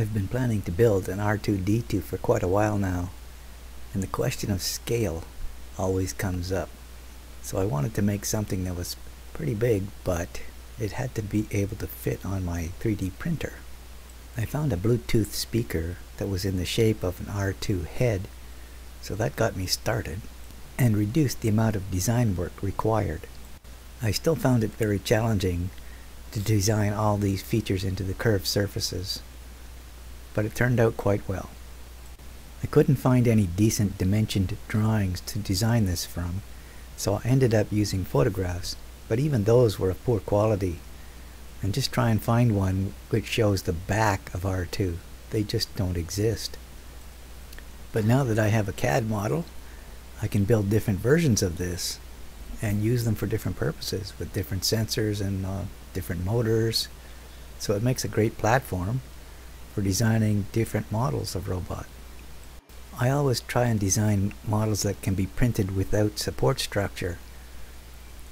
I've been planning to build an R2-D2 for quite a while now, and the question of scale always comes up. So I wanted to make something that was pretty big, but it had to be able to fit on my 3D printer. I found a Bluetooth speaker that was in the shape of an R2 head, so that got me started and reduced the amount of design work required. I still found it very challenging to design all these features into the curved surfaces, but it turned out quite well. I couldn't find any decent dimensioned drawings to design this from, so I ended up using photographs, but even those were of poor quality. And just try and find one which shows the back of R2. They just don't exist. But now that I have a CAD model, I can build different versions of this and use them for different purposes with different sensors and uh, different motors. So it makes a great platform for designing different models of robot. I always try and design models that can be printed without support structure.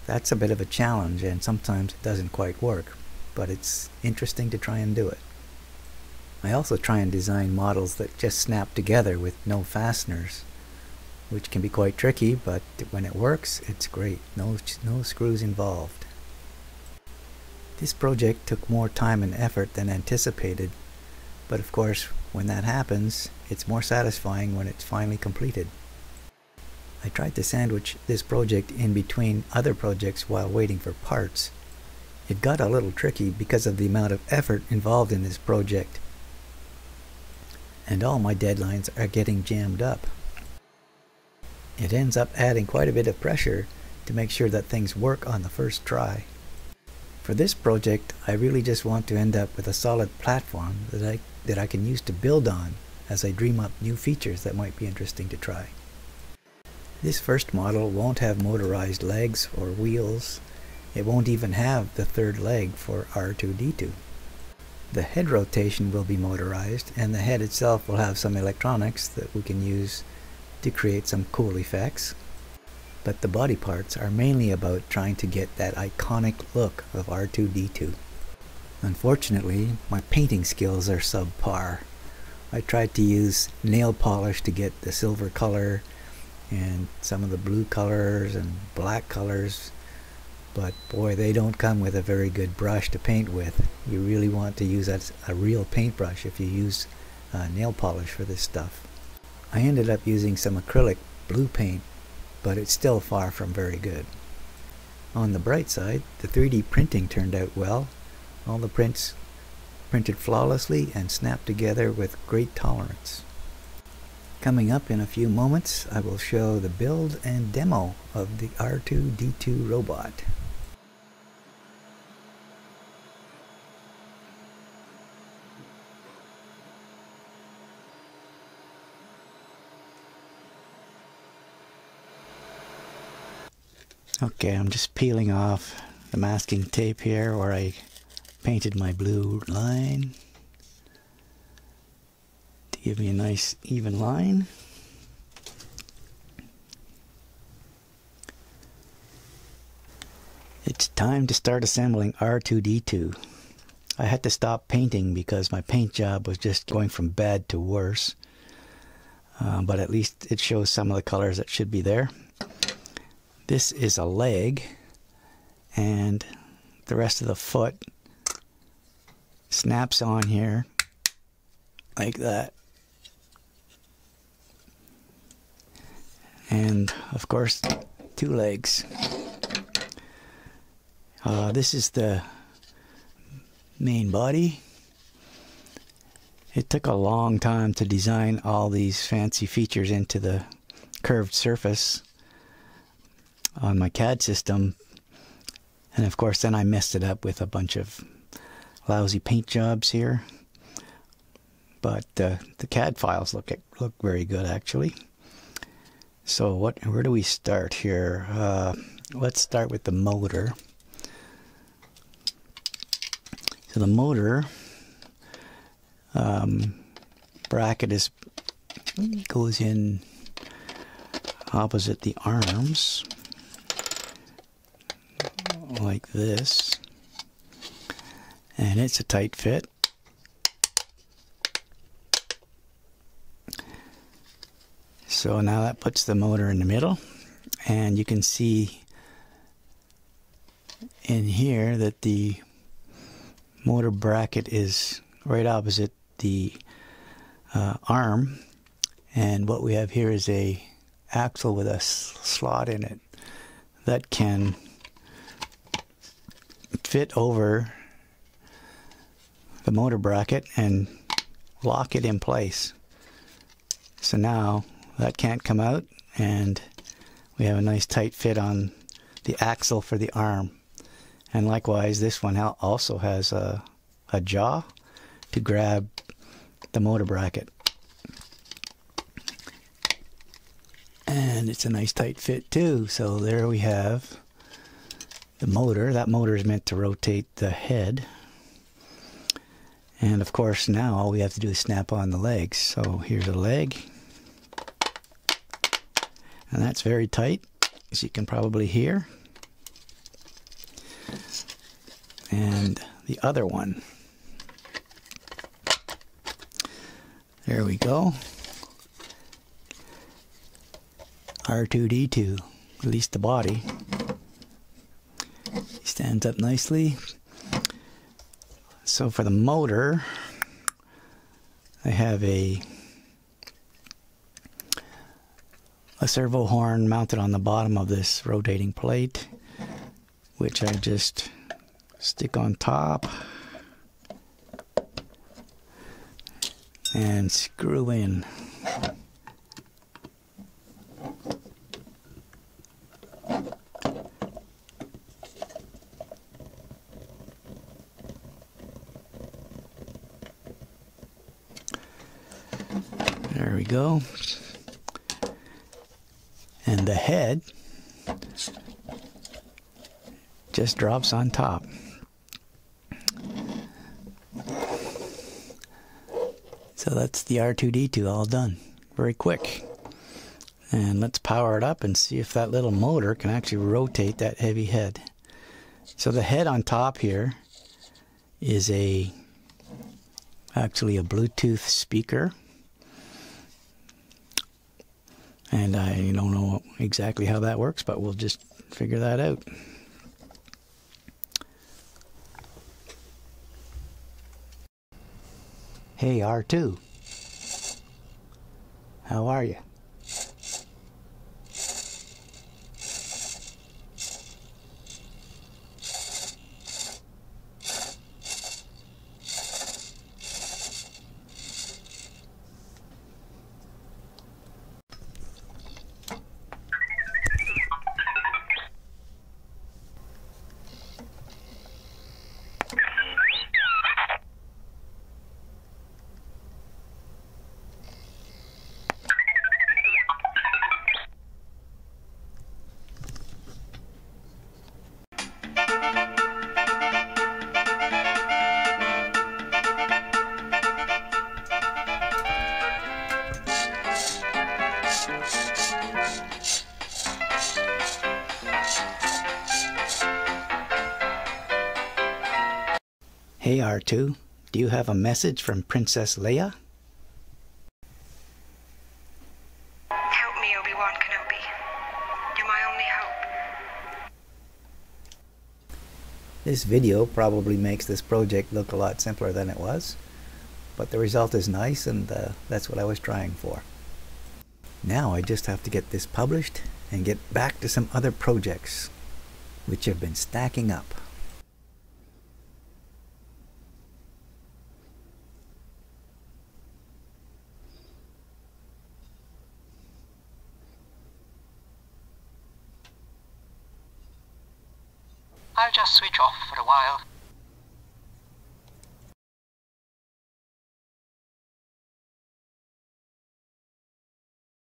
That's a bit of a challenge and sometimes it doesn't quite work, but it's interesting to try and do it. I also try and design models that just snap together with no fasteners, which can be quite tricky, but when it works, it's great. No, no screws involved. This project took more time and effort than anticipated, but of course, when that happens, it's more satisfying when it's finally completed. I tried to sandwich this project in between other projects while waiting for parts. It got a little tricky because of the amount of effort involved in this project, and all my deadlines are getting jammed up. It ends up adding quite a bit of pressure to make sure that things work on the first try. For this project, I really just want to end up with a solid platform that I, that I can use to build on as I dream up new features that might be interesting to try. This first model won't have motorized legs or wheels. It won't even have the third leg for R2-D2. The head rotation will be motorized and the head itself will have some electronics that we can use to create some cool effects but the body parts are mainly about trying to get that iconic look of R2-D2. Unfortunately, my painting skills are subpar. I tried to use nail polish to get the silver color and some of the blue colors and black colors, but boy, they don't come with a very good brush to paint with. You really want to use a, a real paintbrush if you use uh, nail polish for this stuff. I ended up using some acrylic blue paint but it's still far from very good. On the bright side, the 3D printing turned out well. All the prints printed flawlessly and snapped together with great tolerance. Coming up in a few moments, I will show the build and demo of the R2-D2 robot. Okay, I'm just peeling off the masking tape here where I painted my blue line to give me a nice even line. It's time to start assembling R2-D2. I had to stop painting because my paint job was just going from bad to worse. Uh, but at least it shows some of the colors that should be there. This is a leg, and the rest of the foot snaps on here like that. And of course, two legs. Uh, this is the main body. It took a long time to design all these fancy features into the curved surface on my CAD system. And of course, then I messed it up with a bunch of lousy paint jobs here. But uh, the CAD files look look very good actually. So what? Where do we start here? Uh, let's start with the motor. So the motor um, bracket is goes in opposite the arms like this and it's a tight fit. So now that puts the motor in the middle and you can see in here that the motor bracket is right opposite the uh, arm and what we have here is a axle with a slot in it that can fit over the motor bracket and lock it in place. So now that can't come out and we have a nice tight fit on the axle for the arm. And likewise, this one also has a, a jaw to grab the motor bracket. And it's a nice tight fit too. So there we have the motor. That motor is meant to rotate the head. And of course now all we have to do is snap on the legs. So here's a leg. And that's very tight, as you can probably hear. And the other one. There we go. R2D2, at least the body. He stands up nicely. So for the motor, I have a a servo horn mounted on the bottom of this rotating plate, which I just stick on top and screw in. Go. And the head just drops on top. So that's the R2D2 all done. Very quick. And let's power it up and see if that little motor can actually rotate that heavy head. So the head on top here is a actually a Bluetooth speaker and I don't know exactly how that works, but we'll just figure that out. Hey, R2. How are you? Hey R2, do you have a message from Princess Leia? Help me, Obi-Wan Kenobi. You're my only hope. This video probably makes this project look a lot simpler than it was, but the result is nice and uh, that's what I was trying for. Now I just have to get this published and get back to some other projects which have been stacking up. I'll just switch off for a while.